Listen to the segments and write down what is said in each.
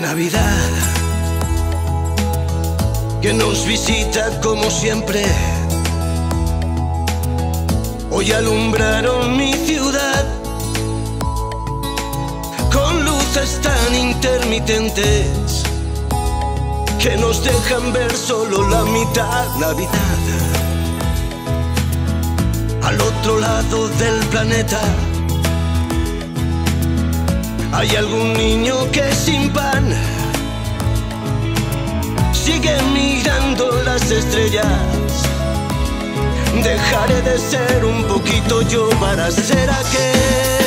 Navidad, que nos visita como siempre. Hoy alumbraron mi ciudad con luces tan intermitentes que nos dejan ver solo la mitad. Navidad, al otro lado del planeta hay algún niño que sin las estrellas. Dejaré de ser un poquito yo para ser aquel.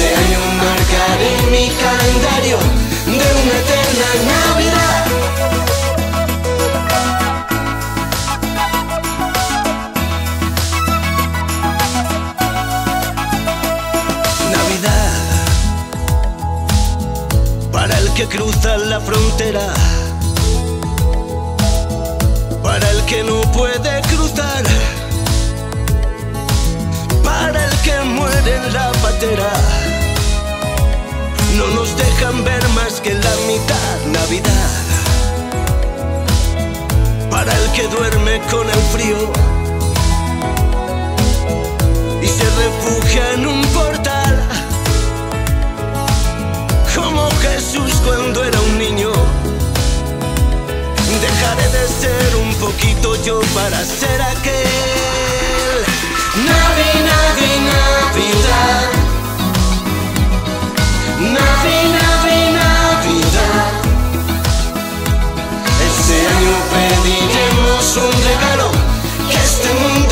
Este año marcaré mi calendario de una eterna Navidad. Navidad para el que cruza la frontera, para el que no puede cruzar, para el que muere en la patera. No nos dejan ver más que la mitad Navidad. Para el que duerme con el frío y se refugia en un portal como Jesús cuando era un niño. Dejaré de ser un poquito yo para ser aquel. Navi, Navi, Navi, es un regalo que este mundo